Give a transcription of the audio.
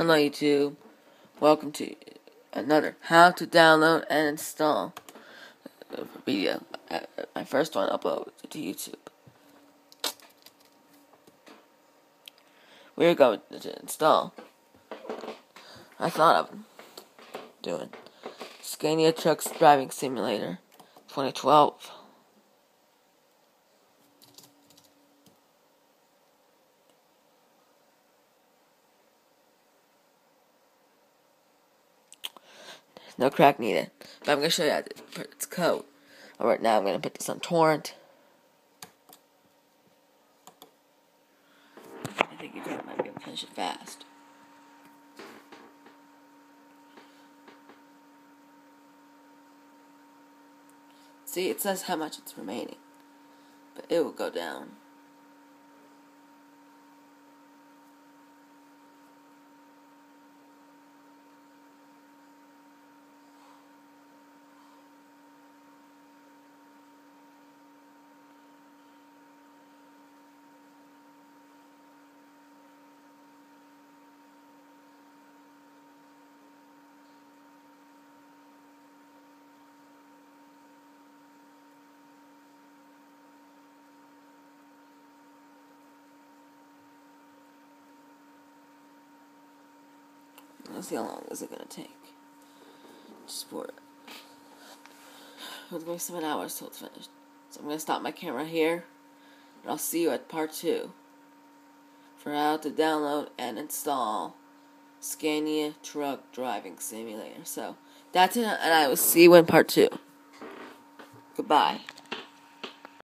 Hello YouTube. Welcome to another how to download and install video. My first one uploaded to YouTube. We're going to install. I thought of doing Scania Trucks Driving Simulator 2012. No crack needed. But I'm going to show you how to put its code. Alright, now I'm going to put this on torrent. I think you might be able to finish it fast. See, it says how much it's remaining. But it will go down. Let's see how long is it gonna take. Just for it. It's going to be seven hours till it's finished. So I'm gonna stop my camera here. And I'll see you at part two. For how to download and install Scania Truck Driving Simulator. So that's it and I will see you in part two. Goodbye.